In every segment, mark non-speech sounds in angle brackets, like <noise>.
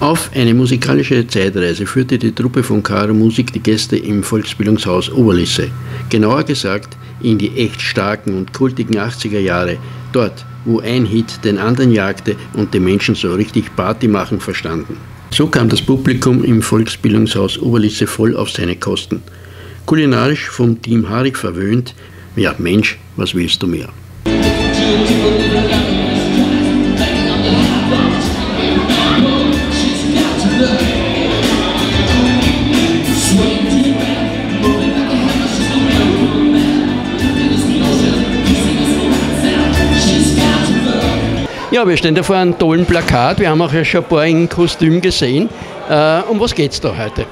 Auf eine musikalische Zeitreise führte die Truppe von Karo Musik die Gäste im Volksbildungshaus Oberlisse. Genauer gesagt in die echt starken und kultigen 80er Jahre, dort, wo ein Hit den anderen jagte und die Menschen so richtig Party machen verstanden. So kam das Publikum im Volksbildungshaus Oberlisse voll auf seine Kosten. Kulinarisch vom Team Harig verwöhnt, ja Mensch, was willst du mehr? Ja, wir stehen da vor einem tollen Plakat. Wir haben auch schon ein paar in Kostüm gesehen. Äh, um was geht es da heute?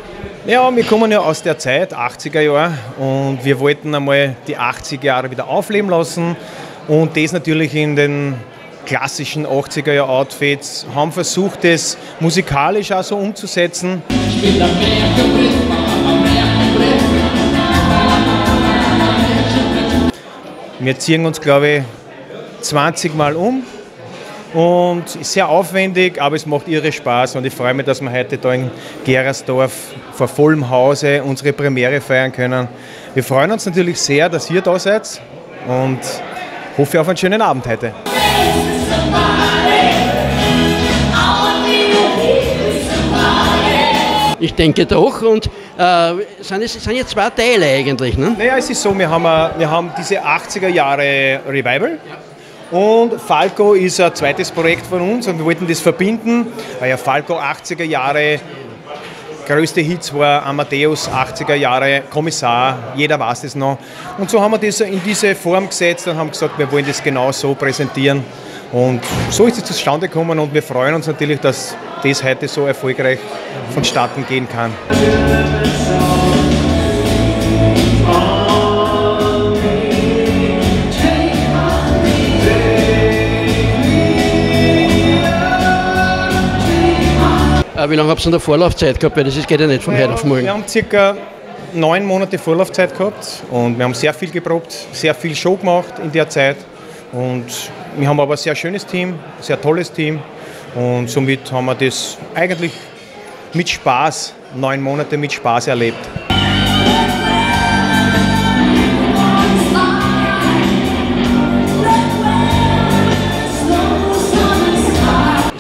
Ja, wir kommen ja aus der Zeit, 80er Jahre, und wir wollten einmal die 80er Jahre wieder aufleben lassen und das natürlich in den klassischen 80er Jahre Outfits, haben versucht, das musikalisch auch so umzusetzen. Wir ziehen uns, glaube ich, 20 Mal um und ist sehr aufwendig, aber es macht irre Spaß und ich freue mich, dass wir heute da in Gerersdorf vor vollem Hause unsere Premiere feiern können. Wir freuen uns natürlich sehr, dass ihr da seid und hoffe auf einen schönen Abend heute. Ich denke doch. Und äh, sind, es sind jetzt zwei Teile eigentlich. Ne? Naja, es ist so, wir haben, wir haben diese 80er Jahre Revival. Ja und Falco ist ein zweites Projekt von uns und wir wollten das verbinden, weil ja Falco 80er Jahre größte Hits war Amadeus 80er Jahre, Kommissar, jeder weiß das noch. Und so haben wir das in diese Form gesetzt und haben gesagt, wir wollen das genau so präsentieren. Und so ist es zustande gekommen und wir freuen uns natürlich, dass das heute so erfolgreich vonstatten gehen kann. Wie lange habt ihr in der Vorlaufzeit gehabt? Weil das geht ja nicht von heute auf morgen. Wir haben circa neun Monate Vorlaufzeit gehabt und wir haben sehr viel geprobt, sehr viel Show gemacht in der Zeit. Und wir haben aber ein sehr schönes Team, ein sehr tolles Team. Und somit haben wir das eigentlich mit Spaß, neun Monate mit Spaß erlebt.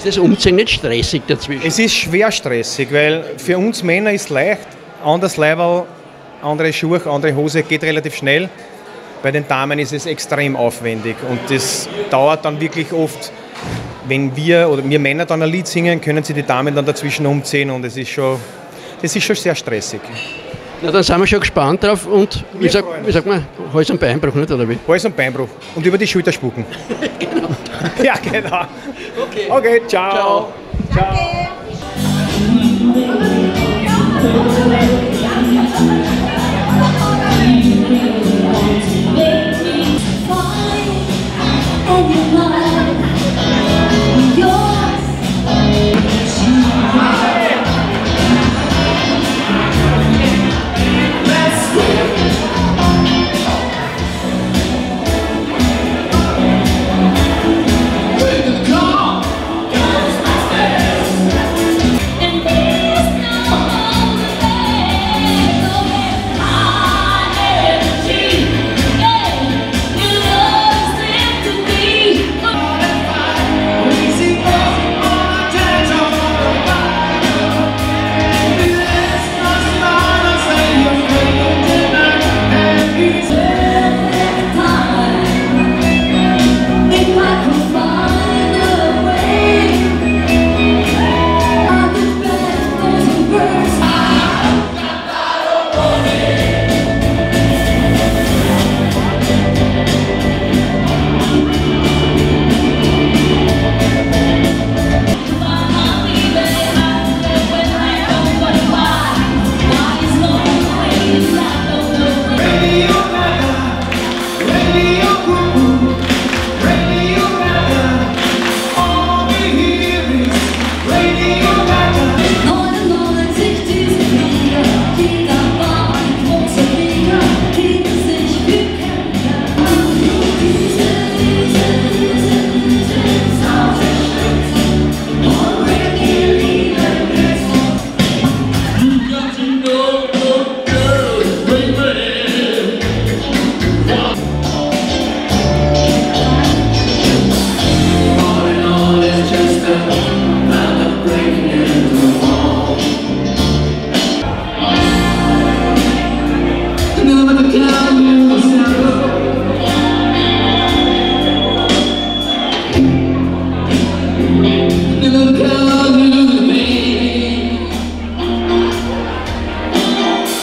Das Umziehen nicht stressig dazwischen? Es ist schwer stressig, weil für uns Männer ist leicht, anderes Level, andere Schuhe, andere Hose geht relativ schnell. Bei den Damen ist es extrem aufwendig und das dauert dann wirklich oft, wenn wir oder wir Männer dann ein Lied singen, können sie die Damen dann dazwischen umziehen und es ist schon, das ist schon sehr stressig. Na, dann sind wir schon gespannt drauf und wie, sag, wie sagt man, Hals- und Beinbruch, nicht, oder wie? Hals- und Beinbruch und über die Schulter spucken. <laughs> genau. <laughs> ja, genau. Ok, okay ciao. ciao. ciao. ciao.